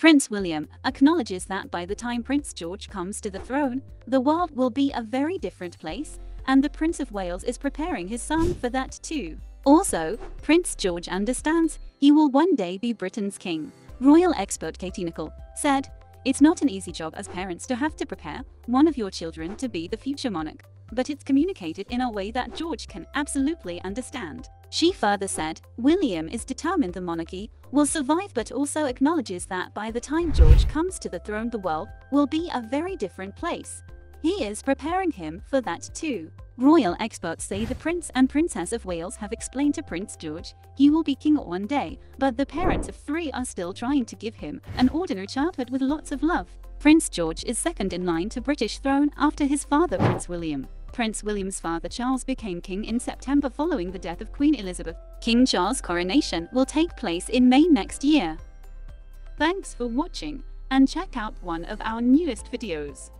Prince William acknowledges that by the time Prince George comes to the throne, the world will be a very different place, and the Prince of Wales is preparing his son for that too. Also, Prince George understands he will one day be Britain's king. Royal expert Katie Nicholl said, It's not an easy job as parents to have to prepare one of your children to be the future monarch, but it's communicated in a way that George can absolutely understand. She further said, William is determined the monarchy will survive but also acknowledges that by the time George comes to the throne the world will be a very different place. He is preparing him for that too. Royal experts say the Prince and Princess of Wales have explained to Prince George he will be king one day, but the parents of three are still trying to give him an ordinary childhood with lots of love. Prince George is second in line to British throne after his father Prince William. Prince William's father Charles became king in September following the death of Queen Elizabeth. King Charles' coronation will take place in May next year. Thanks for watching, and check out one of our newest videos.